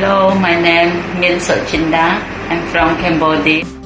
Hello, my name is Min Sochinda. I'm from Cambodia.